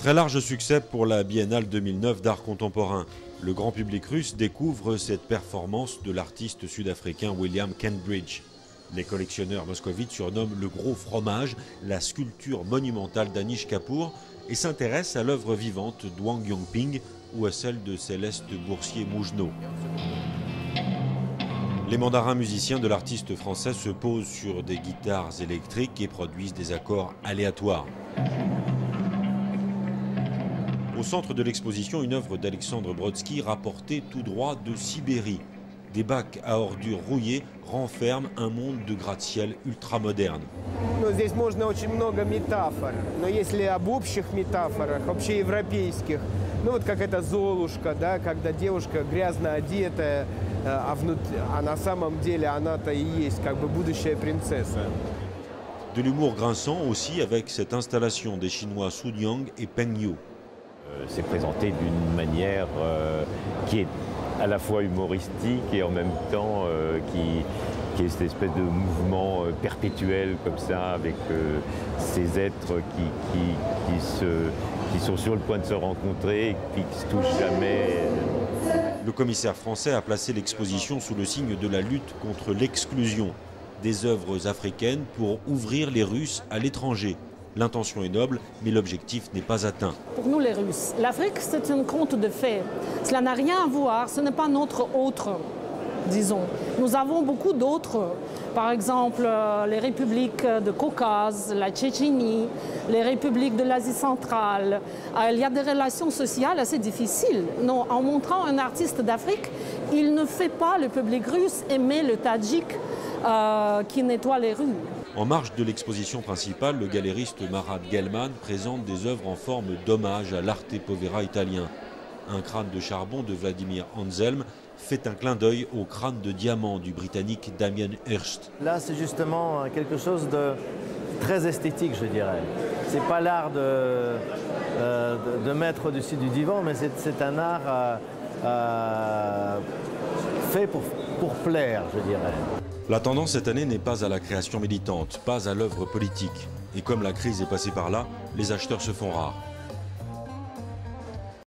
Très large succès pour la Biennale 2009 d'art contemporain. Le grand public russe découvre cette performance de l'artiste sud-africain William Kentbridge. Les collectionneurs moscovites surnomment le gros fromage la sculpture monumentale d'Anish Kapoor et s'intéressent à l'œuvre vivante d'Wang Yongping ou à celle de Céleste Boursier-Mougenot. Les mandarins musiciens de l'artiste français se posent sur des guitares électriques et produisent des accords aléatoires. Au centre de l'exposition, une œuvre d'Alexandre Brodsky rapportée tout droit de Sibérie. Des bacs à ordures rouillés renferment un monde de gratte-ciel ultramoderne. Здесь можно очень много метафор, но если об общих метафорах, общеевропейских, ну вот как эта Золушка, да, когда девушка грязно одетая, а, внутри, а на самом деле она-то и есть как бы будущая принцесса. De l'humour grinçant aussi avec cette installation des Chinois Su Nyang et Peng Yu. Euh, c'est présenté d'une manière euh, qui est à la fois humoristique et en même temps euh, qui, est cette espèce de mouvement perpétuel comme ça avec ces êtres qui, qui, qui, qui sont sur le point de se rencontrer et qui ne se touchent jamais. Le commissaire français a placé l'exposition sous le signe de la lutte contre l'exclusion des œuvres africaines pour ouvrir les Russes à l'étranger. L'intention est noble, mais l'objectif n'est pas atteint. Pour nous les Russes, l'Afrique c'est un conte de fées. Cela n'a rien à voir, ce n'est pas notre autre, disons. Nous avons beaucoup d'autres, par exemple euh, les républiques de Caucase, la Tchétchénie, les républiques de l'Asie centrale. Euh, il y a des relations sociales assez difficiles. Non, en montrant un artiste d'Afrique, il ne fait pas le public russe aimer le Tadjik euh, qui nettoie les rues. En marge de l'exposition principale, le galériste Marat Gelman présente des œuvres en forme d'hommage à l'arte povera italien. Un crâne de charbon de Vladimir Anselm fait un clin d'œil au crâne de diamant du Britannique Damien Hirst. Là, c'est justement quelque chose de très esthétique, je dirais. C'est pas l'art de, euh, de, mettre au-dessus du divan, mais c'est un art euh, euh, fait pour, pour plaire, je dirais. La tendance cette année n'est pas à la création militante, pas à l'œuvre politique. Et comme la crise est passée par là, les acheteurs se font rares.